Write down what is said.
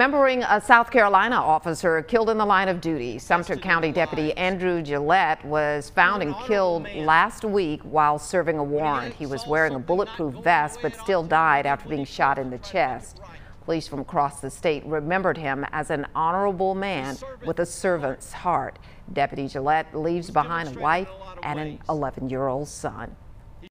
Remembering a South Carolina officer killed in the line of duty, Sumter County Deputy Andrew Gillette was found and killed last week while serving a warrant. He was wearing a bulletproof vest but still died after being shot in the chest. Police from across the state remembered him as an honorable man with a servant's heart. Deputy Gillette leaves behind a wife and an 11 year old son.